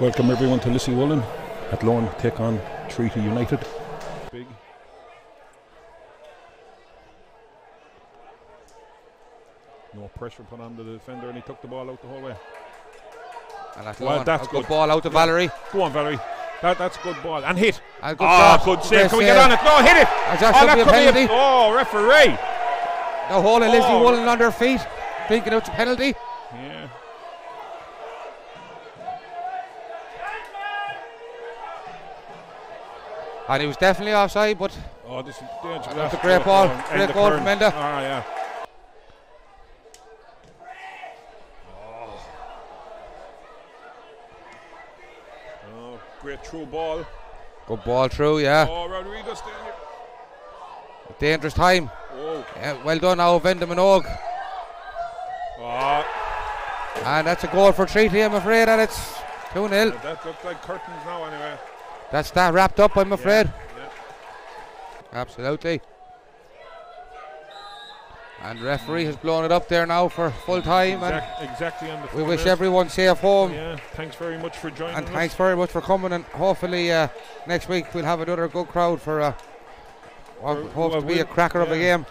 Welcome everyone to Lissywollen at Lorne take on Treaty United. Big. No pressure put on the defender and he took the ball out the whole way. And that's, Well, that's a good good. ball out to Valerie. Go on, Valerie. That, that's good ball. And hit. And good Ah, shot. good save. Can we get on it? No, hit it. As that oh, that be a could penalty. Oh, referee. The whole of Lizzie Oh. Woolen on their feet. Thinking it's a penalty. Yeah. And he was definitely offside, but Oh, this is dangerous. That's a great ball. And Great the goal from Enda. Ah, yeah. Oh, great through ball. good ball through, yeah. Oh, Rodriguez down here. Dangerous time. Oh, Yeah, well done now, Enda Minogue. oh, And that's a goal for Treaty, I'm afraid, and it's 2 0. that looked like curtains now anyway. That's that wrapped up, I'm afraid. Yeah. Absolutely. And referee has blown it up there now for full time. And exactly on the we wish minutes. everyone safe home. Yeah, thanks very much for joining And us. thanks very much for coming. And hopefully uh, next week we'll have another good crowd for uh, what hopes well, to be a cracker of a game.